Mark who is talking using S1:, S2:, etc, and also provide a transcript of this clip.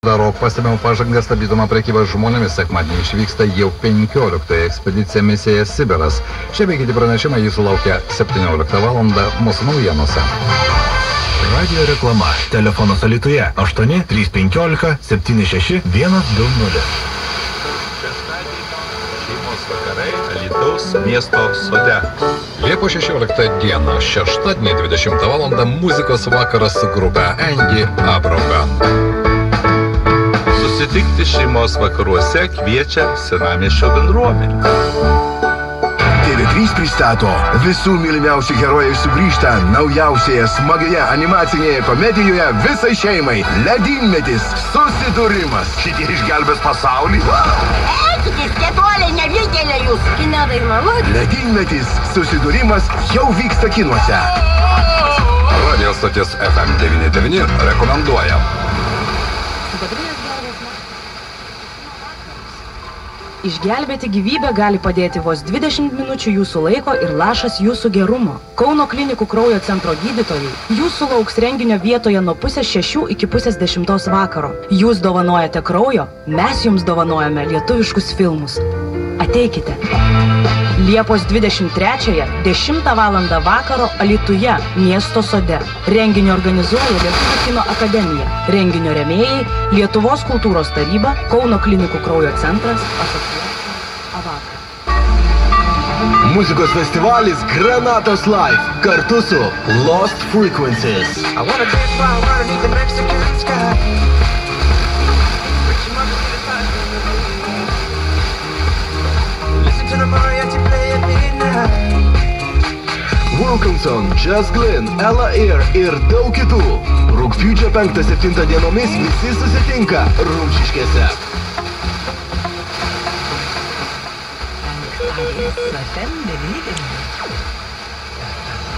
S1: Daro pastebėjau pažangą stabdydama prekybą žmonėmis sekmadienį išvyksta jau 15 ekspedicija misija Sibiras. Šie bei kiti pranešimai jūsų laukia 17 val. mūsų naujienose.
S2: Radio reklama. Telefonas Alituje 8 315 76 120.
S3: Šeimos vakarai Alytaus miesto sode.
S1: Liepos 16 dieną, šeštadienį 20 val. muzikos vakaras su grupe Andy Abrogan.
S3: Susitikti šeimos vakaruose kviečia senamiešio bendruomenė.
S4: TV3 pristato visų mylimiausi herojai sugrįžta naujausioje smagioje animacinėje komedijoje visai šeimai. Ledynmetis susidūrimas. Šitie išgelbės pasaulį.
S5: Eikitės, kietuoliai, nevykėlė jūs. Kinedainuoju.
S4: Ledynmetis susidūrimas jau vyksta kinuose.
S1: Radio stoties FM99 rekomenduoja.
S6: Išgelbėti gyvybę gali padėti vos 20 minučių jūsų laiko ir lašas jūsų gerumo. Kauno klinikų kraujo centro gydytojai jūsų lauks renginio vietoje nuo pusės šešių iki pusės dešimtos vakaro. Jūs dovanojate kraujo, mes jums dovanojame lietuviškus filmus. Ateikite. Liepos 23-ąją 10 val. vakaro Alituje, miesto sode. Renginį organizuoja Lietuvų kino akademija. Renginio remėjai Lietuvos kultūros taryba, Kauno klinikų kraujo centras, asociacija Avaka.
S4: Muzikos festivalis Granatos Live kartu su Lost Frequencies.
S7: I wanna dance while underneath the Mexican sky.
S4: Wilkinson, Jazz Glynn, Ella Air ir daug kitų. Rūgpiučio 5-7 dienomis visi susitinka Rumšiškėse.
S8: FM 99.